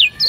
you